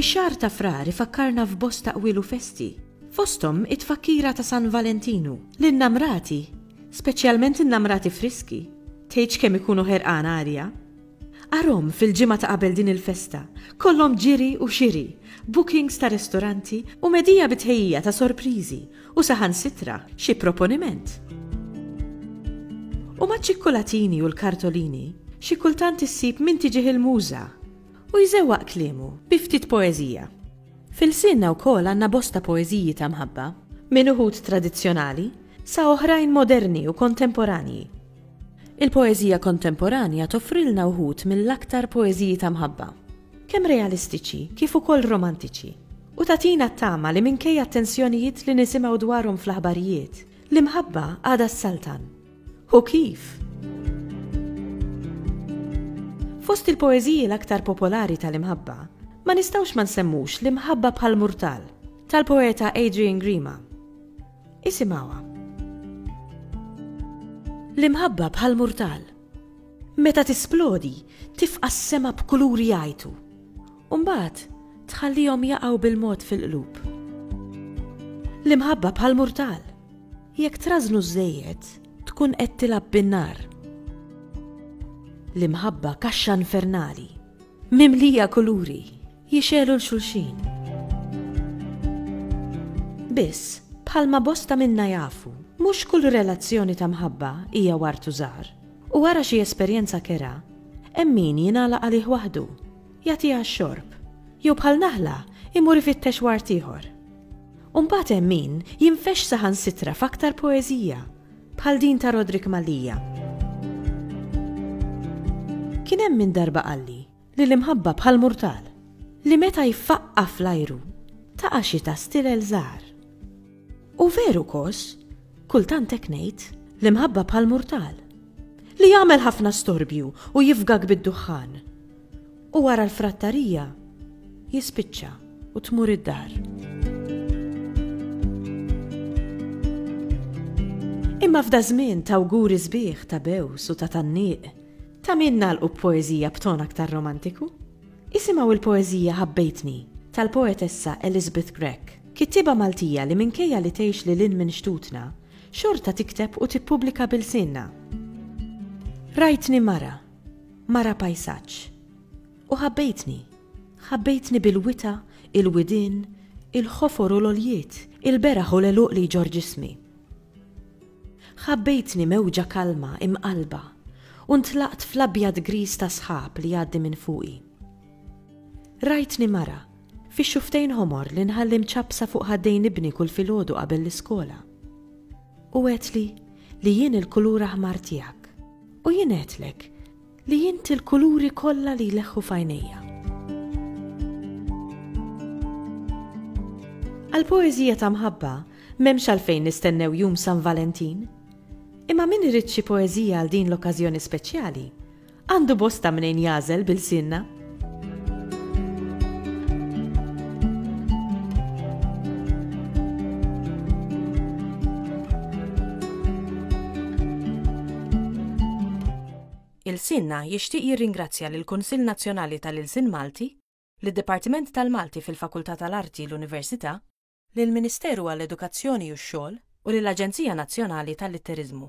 Ix-xar ta' frar ifakkarna f'bosta qwilu festi, fostom it-tfakkira ta' San Valentinu, l-innamrati, speċjalment innamrati friski, tgħidx kemm ikunu ħerqan arja. Arahom fil-ġimgħa ta' qabel din il-festa, kollhom ġiri u xiri, bookings ta' restoranti u medhija bi tħejjija ta' sorpriżi u saħansitra xi proponiment. U maċ-ċikkulatini u l-kartolini, xi kultant issib min tiġih il-muża u jżewwaq kliemu bi ftit poeżija. F'ilsienna wkoll għandna bosta poeżiji ta' mħabba, minn uħud tradizzjonali sa oħrajn moderni u kontemporanji. Il-poeżija kontemporanja toffrilna wħud mill-aktar poeżiji ta' mħabba, kemm realistiċi kif ukoll romantiċi, u tagħtina t-tama li minkejja t-tensjonijiet li nisimgħu dwarhom fl-aħbarijiet, l-imħabba għadha ssaltan. U kif! Fost il-poeżiji l-aktar popolari tal-imħabba, ma nistgħux ma nsemmux l-Imħabba bħal Murtal, tal-poeta Adrian Grima. Isimgħuha. L-imħabba bħal murtal. Meta tisplodi, tifqa' s-sema b'kuluri jgħajtu. U mbagħad tħallihom jaqgħu bil-mod fil-qlub. L-imħabba bħal murtal. Jekk trażnu żejjed, tkun qed tilgħab bin-nar. L-imħabba kaxxa infernali, mimlija kuluri. Jixegħlu 'l xulxin. Biss, bħalma bosta minna jafu, mhux kull relazzjoni ta' mħabba hija ward u żahar. U wara xi esperjenza kerha, hemm min jingħalaq għalih waħdu, jagħtiha x-xorb, jew bħal naħla jmur ifittex ward ieħor. U mbagħad hemm min jinfexx saħansitra f'aktar poeżija, bħal din ta' Roderick Mallia. Kien hemm min darba qalli Li l-imħabba bħal murtal. Li meta jfaqqa' fl-ajru taqa' xi ta' stilel żgħar. U veru kos, kultant hekk ngħid, l-imħabba bħal murtal. Li jagħmel ħafna storbju u jifgak bid-duħħan. U wara l-frattarija jispiċċa u tmur id-dar. Imma f'da żmien ta' awguri sbieħ ta' bews u ta' tanniq, Ta' min nagħlqu b'poeżija b'ton aktar romantiku? Isimgħu l-poeżija Ħabbejtni tal-poetessa Elizabeth Grech, kittieba Maltija li minkejja li tgħix lil hinn minn xtutna, xorta tikteb u tippubblika b'ilsienna. Rajtni mara, mara pajsaġġ, u ħabbejtni, ħabbejtni bil-wita, il-widien, il-ħofor u l-għoljiet, il-beraħ u l-għeluq li jġorr ġismi. Ħabbejtni mewġa kalma, imqallba, u ntlaqt fl-abjad griż tas-sħab li jgħaddi minn fuqi. Rajtni mara, fix-xufftejn ħomor li nħalli mċappsa fuq ħaddejn ibni kull filgħodu qabel l-iskola. Hu għedtli li jien il-kulur aħmar tiegħek. U jien għedtlek Li inti l-kuluri kollha li jleħħu f'għajnejja. Għall-poeżija ta' mħabba m'hemmx għalfejn nistennew jum San Valentin. Imma min irid xi poeżija għal din l-okkażjoni speċjali, għandu bosta mnejn jagħżel b'ilsienna. Ilsienna jixtieq jirringrazzja lill-Kunsill Nazzjonali tal-Ilsien Malti, lid-Dipartiment tal-Malti fil-Fakultà tal-Arti l-Università, lill-Ministeru għall-Edukazzjoni u x-Xogħol u lill-Aġenzija Nazzjonali tal-Litteriżmu.